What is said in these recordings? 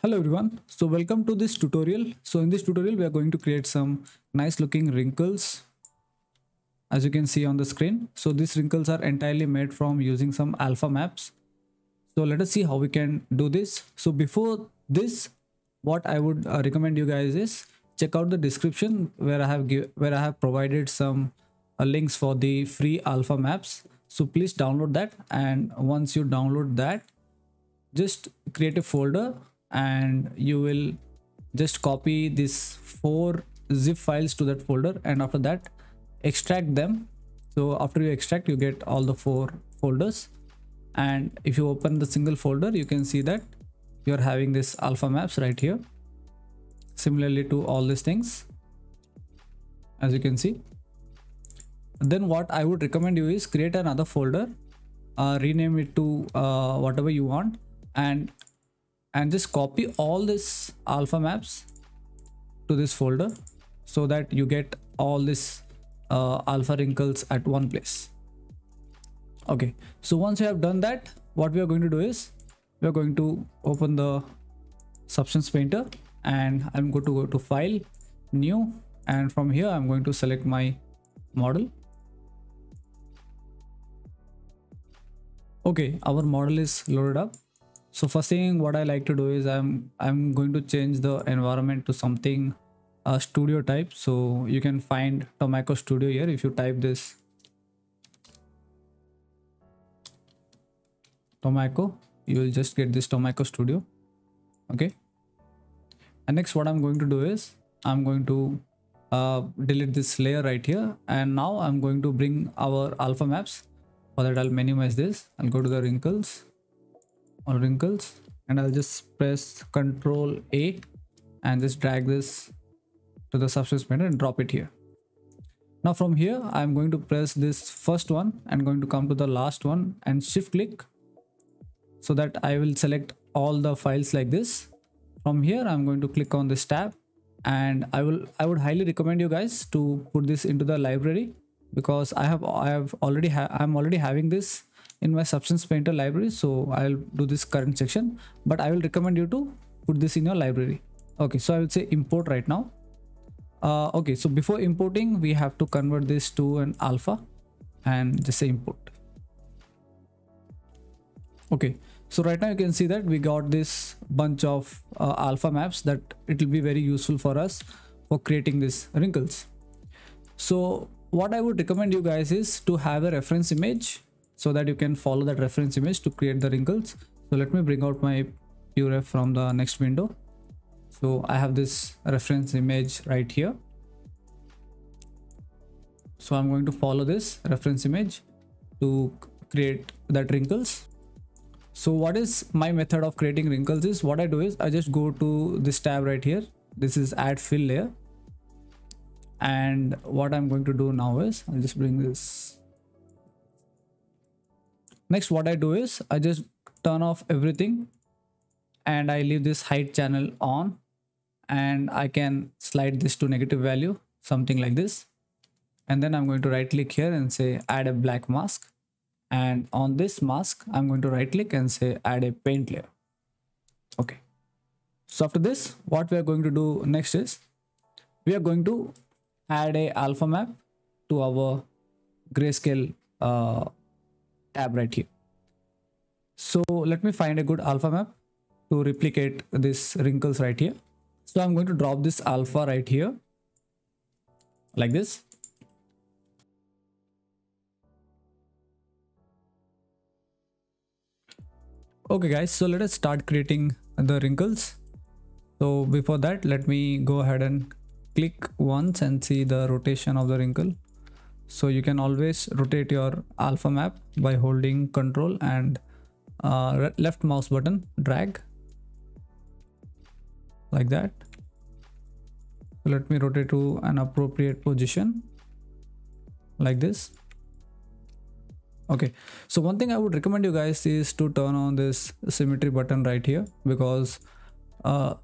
Hello everyone. So welcome to this tutorial. So in this tutorial we are going to create some nice looking wrinkles as you can see on the screen. So these wrinkles are entirely made from using some alpha maps. So let us see how we can do this. So before this what I would uh, recommend you guys is check out the description where I have give, where I have provided some uh, links for the free alpha maps. So please download that and once you download that just create a folder and you will just copy these four zip files to that folder and after that extract them. So after you extract you get all the four folders. And if you open the single folder you can see that you're having this alpha maps right here. Similarly to all these things as you can see. Then what i would recommend you is create another folder uh, rename it to uh, whatever you want. And and just copy all this alpha maps to this folder so that you get all this uh, alpha wrinkles at one place. Okay so once you have done that what we are going to do is we are going to open the substance painter and i'm going to go to file new and from here i'm going to select my model. Okay our model is loaded up so first thing what i like to do is i'm i'm going to change the environment to something uh, studio type. So you can find Tomoco studio here if you type this Tomoco. You will just get this Tomoco studio. Okay? And next what i'm going to do is i'm going to uh, delete this layer right here. And now i'm going to bring our alpha maps. For that i'll minimize this. I'll go to the wrinkles all wrinkles and I'll just press Control A and just drag this to the substance painter and drop it here. Now from here, I'm going to press this first one and going to come to the last one and shift click so that I will select all the files like this. From here, I'm going to click on this tab and I will I would highly recommend you guys to put this into the library because I have I have already ha I'm already having this in my substance painter library so i'll do this current section but i will recommend you to put this in your library. Okay so i will say import right now. Uh, okay so before importing we have to convert this to an alpha and just say import. Okay so right now you can see that we got this bunch of uh, alpha maps that it will be very useful for us for creating these wrinkles. So what i would recommend you guys is to have a reference image so that you can follow that reference image to create the wrinkles. So let me bring out my PureRef from the next window. So i have this reference image right here. So i'm going to follow this reference image to create that wrinkles. So what is my method of creating wrinkles is what i do is i just go to this tab right here. This is add fill layer. And what i'm going to do now is i'll just bring this next what i do is i just turn off everything and i leave this height channel on and i can slide this to negative value something like this. And then i'm going to right click here and say add a black mask. And on this mask i'm going to right click and say add a paint layer. Okay. So after this what we are going to do next is we are going to add a alpha map to our grayscale uh, tab right here. So let me find a good alpha map to replicate this wrinkles right here. So I'm going to drop this alpha right here like this. Okay guys, so let us start creating the wrinkles. So before that, let me go ahead and click once and see the rotation of the wrinkle so you can always rotate your alpha map by holding control and uh, left mouse button drag. Like that. Let me rotate to an appropriate position. Like this. Okay. So one thing i would recommend you guys is to turn on this symmetry button right here because uh,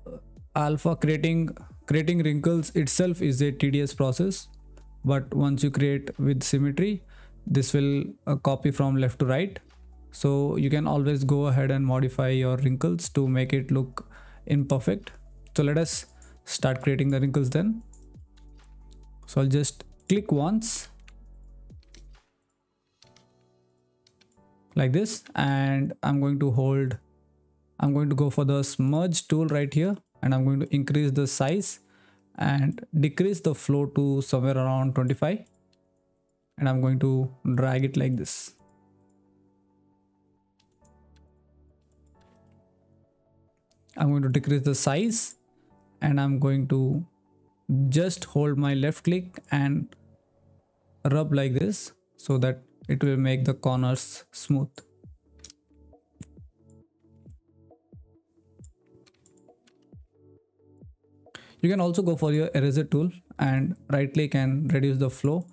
alpha creating creating wrinkles itself is a tedious process but once you create with symmetry this will uh, copy from left to right. So you can always go ahead and modify your wrinkles to make it look imperfect. So let us start creating the wrinkles then. So i'll just click once like this and i'm going to hold i'm going to go for the smudge tool right here and i'm going to increase the size and decrease the flow to somewhere around 25 and i'm going to drag it like this i'm going to decrease the size and i'm going to just hold my left click and rub like this so that it will make the corners smooth. You can also go for your eraser tool and right click and reduce the flow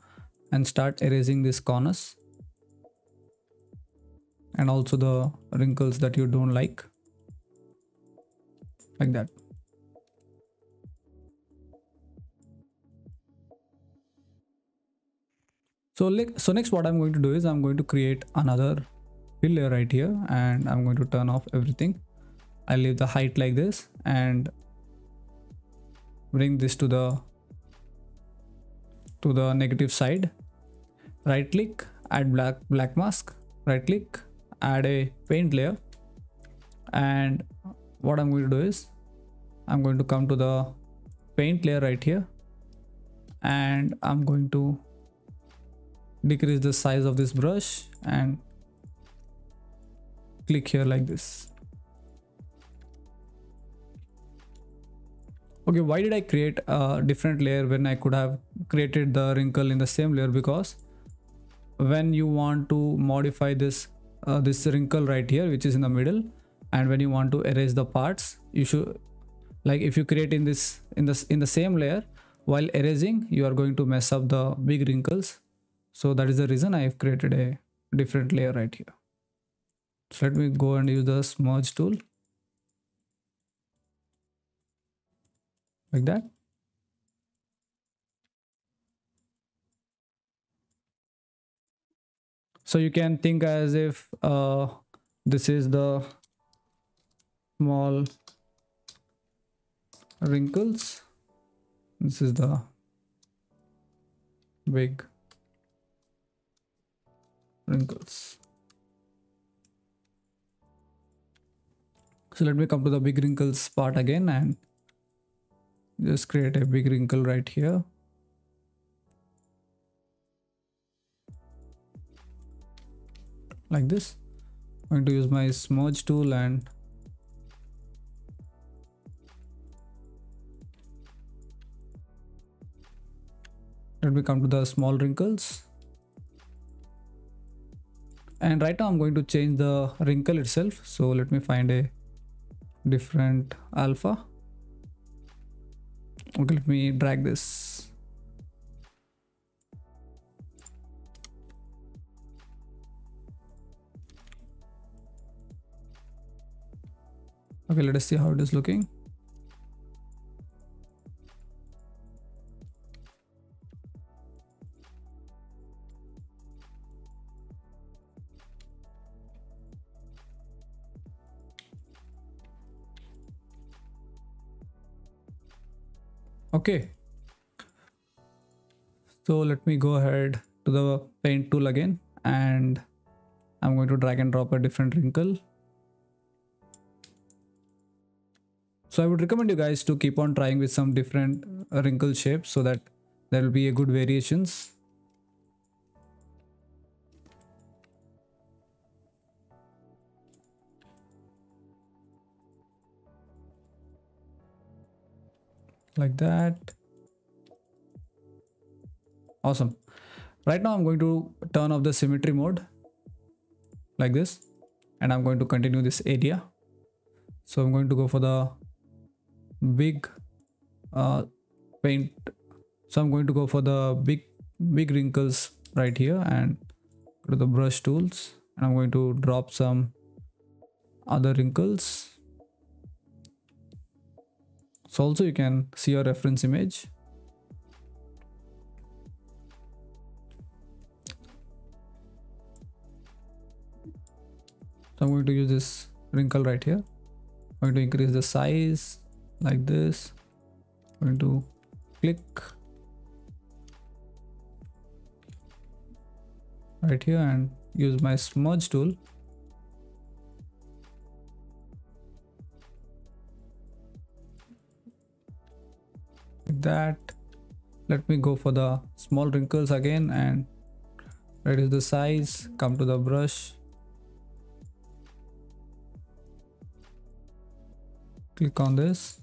and start erasing these corners. And also the wrinkles that you don't like. Like that. so so next what i'm going to do is i'm going to create another fill layer right here and i'm going to turn off everything. I leave the height like this and bring this to the to the negative side. Right click add black black mask. Right click add a paint layer. And what i'm going to do is i'm going to come to the paint layer right here. And i'm going to decrease the size of this brush and click here like this okay why did i create a different layer when i could have created the wrinkle in the same layer? Because when you want to modify this uh, this wrinkle right here which is in the middle and when you want to erase the parts you should like if you create in this in this in the same layer while erasing you are going to mess up the big wrinkles. So that is the reason I have created a different layer right here. So let me go and use the smudge tool like that. So you can think as if uh, this is the small wrinkles. This is the big wrinkles so let me come to the big wrinkles part again and just create a big wrinkle right here. Like this. I'm going to use my smudge tool and let me come to the small wrinkles. And right now I'm going to change the wrinkle itself. So let me find a different alpha okay let me drag this. Okay let us see how it is looking okay. So let me go ahead to the paint tool again and I'm going to drag and drop a different wrinkle. So I would recommend you guys to keep on trying with some different wrinkle shapes so that there will be a good variations like that. Awesome. Right now i'm going to turn off the symmetry mode like this and i'm going to continue this area. So i'm going to go for the big uh, paint. So i'm going to go for the big big wrinkles right here and go to the brush tools and i'm going to drop some other wrinkles so also you can see your reference image. So i'm going to use this wrinkle right here. I'm going to increase the size like this. I'm going to click right here and use my smudge tool that let me go for the small wrinkles again and reduce the size come to the brush. Click on this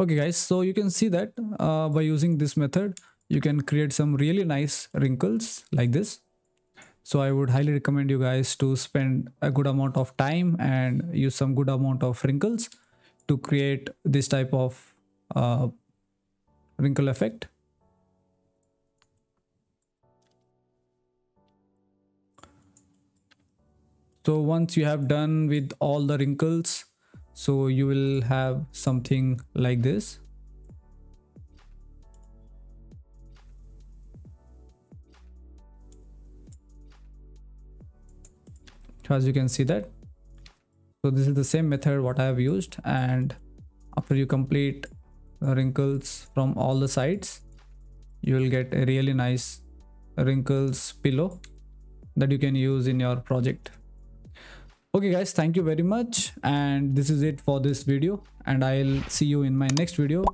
okay guys so you can see that uh, by using this method you can create some really nice wrinkles like this. So i would highly recommend you guys to spend a good amount of time and use some good amount of wrinkles to create this type of uh, wrinkle effect. So once you have done with all the wrinkles so you will have something like this. As you can see that so this is the same method what i have used and after you complete wrinkles from all the sides you will get a really nice wrinkles pillow that you can use in your project okay guys thank you very much. And this is it for this video. And i'll see you in my next video.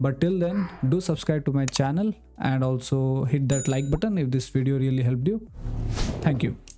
But till then do subscribe to my channel. And also hit that like button if this video really helped you. Thank you